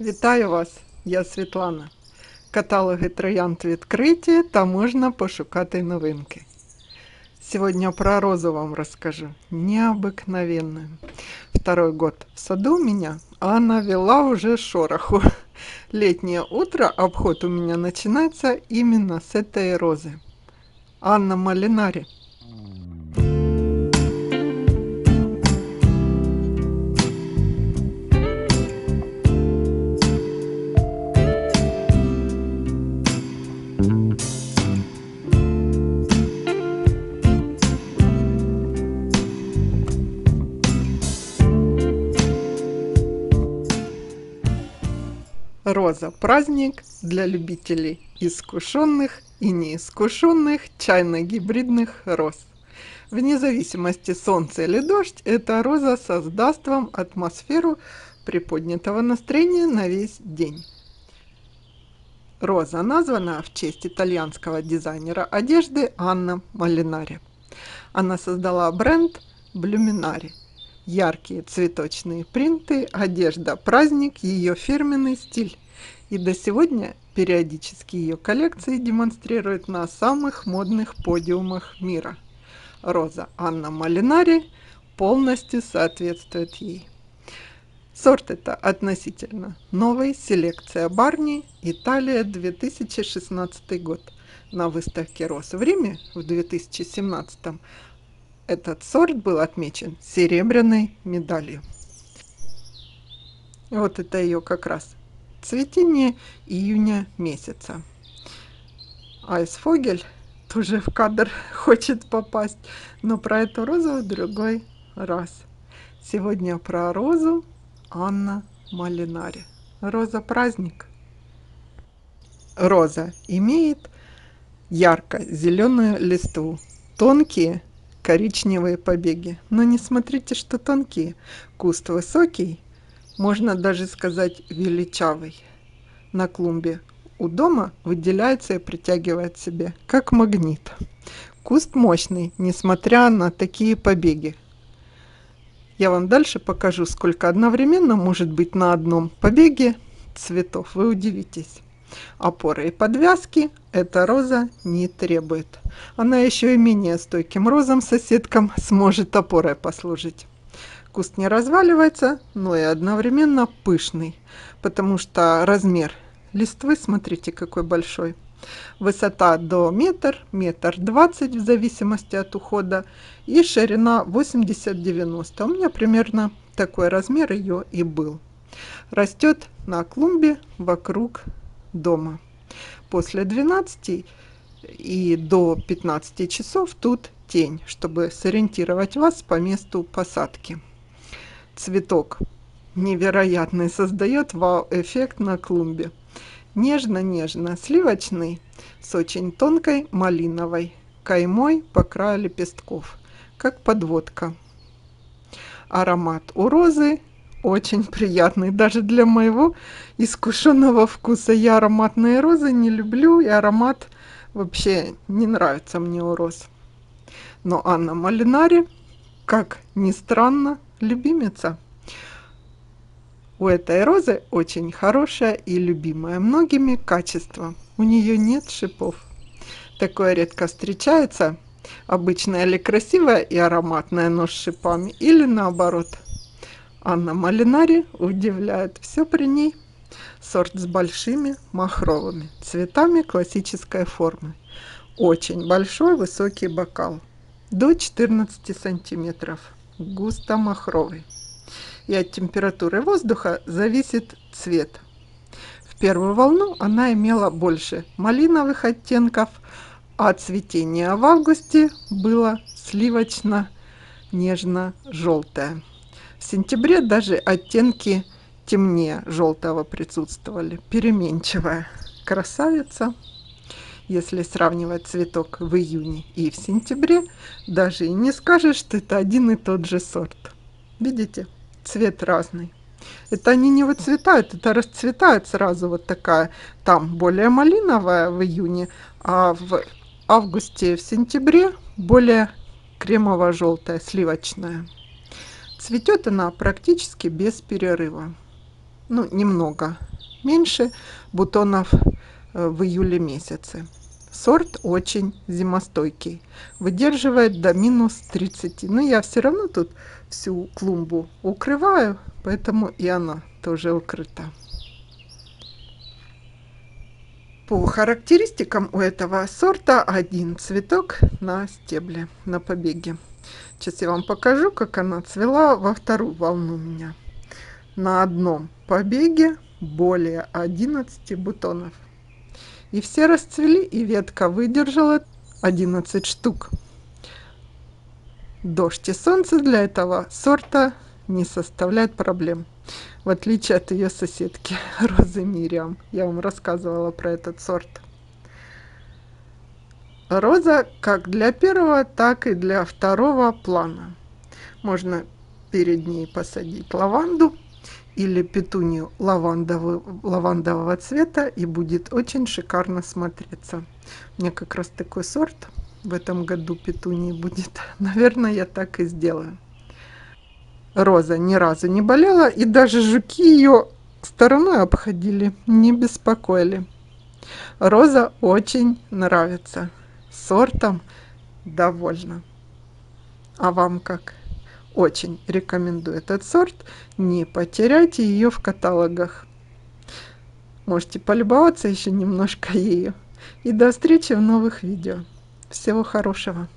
Вітаю вас, я Світлана. Каталоги троянд відкриті та можна пошукати новинки. Сегодня про розу вам расскажу. Необыкновенную. Второй год в саду у меня, а она вела уже шороху. Летнее утро, обход у меня начинается именно с этой розы. Анна Малинари. Роза – праздник для любителей искушенных и неискушенных чайно-гибридных роз. Вне зависимости солнце или дождь, эта роза создаст вам атмосферу приподнятого настроения на весь день. Роза названа в честь итальянского дизайнера одежды Анна Малинари. Она создала бренд Блюминари. Яркие цветочные принты, одежда, праздник, ее фирменный стиль. И до сегодня периодически ее коллекции демонстрируют на самых модных подиумах мира. Роза Анна Малинари полностью соответствует ей. Сорт это относительно новый, селекция Барни, Италия, 2016 год. На выставке роз в Риме в 2017 этот сорт был отмечен серебряной медалью. Вот это ее как раз цветение июня месяца. Айсфогель тоже в кадр хочет попасть, но про эту розу в другой раз. Сегодня про розу Анна Малинари. Роза праздник. Роза имеет ярко-зеленую листву, тонкие коричневые побеги. Но не смотрите, что тонкие. Куст высокий, можно даже сказать величавый. На клумбе у дома выделяется и притягивает себе, как магнит. Куст мощный, несмотря на такие побеги. Я вам дальше покажу, сколько одновременно может быть на одном побеге цветов. Вы удивитесь. Опоры и подвязки эта роза не требует. Она еще и менее стойким розам соседкам сможет опорой послужить. Куст не разваливается, но и одновременно пышный, потому что размер листвы, смотрите, какой большой. Высота до метр, метр двадцать в зависимости от ухода и ширина 80-90. У меня примерно такой размер ее и был. Растет на клумбе вокруг дома. После 12 и до 15 часов тут тень, чтобы сориентировать вас по месту посадки. Цветок невероятный, создает вау-эффект на клумбе. Нежно-нежно, сливочный, с очень тонкой малиновой каймой по краю лепестков, как подводка. Аромат у розы очень приятный, даже для моего искушенного вкуса. Я ароматные розы не люблю, и аромат вообще не нравится мне у роз. Но Анна Малинари, как ни странно, любимица. У этой розы очень хорошее и любимое многими качество. У нее нет шипов. Такое редко встречается. Обычная или красивая и ароматная, но с шипами, или наоборот – Анна Малинари удивляет. Все при ней. Сорт с большими махровыми цветами классической формы. Очень большой высокий бокал. До 14 сантиметров. Густо махровый. И от температуры воздуха зависит цвет. В первую волну она имела больше малиновых оттенков, а цветение в августе было сливочно-нежно-желтое. В сентябре даже оттенки темнее желтого присутствовали, переменчивая. Красавица. Если сравнивать цветок в июне и в сентябре, даже и не скажешь, что это один и тот же сорт. Видите, цвет разный. Это они не выцветают, это расцветает сразу вот такая, там более малиновая в июне, а в августе и в сентябре более кремово-желтая, сливочная. Цветет она практически без перерыва. Ну, немного меньше бутонов в июле месяце. Сорт очень зимостойкий, выдерживает до минус 30. Но я все равно тут всю клумбу укрываю, поэтому и она тоже укрыта. По характеристикам у этого сорта один цветок на стебле, на побеге. Сейчас я вам покажу, как она цвела во вторую волну у меня. На одном побеге более 11 бутонов. И все расцвели, и ветка выдержала 11 штук. Дождь и солнце для этого сорта не составляет проблем в отличие от ее соседки Розы Мириам. Я вам рассказывала про этот сорт. Роза как для первого, так и для второго плана. Можно перед ней посадить лаванду или петунию лавандового, лавандового цвета и будет очень шикарно смотреться. У меня как раз такой сорт в этом году петунии будет. Наверное, я так и сделаю. Роза ни разу не болела, и даже жуки ее стороной обходили, не беспокоили. Роза очень нравится. Сортом довольна. А вам как? Очень рекомендую этот сорт. Не потеряйте ее в каталогах. Можете полюбоваться еще немножко ею. И до встречи в новых видео. Всего хорошего.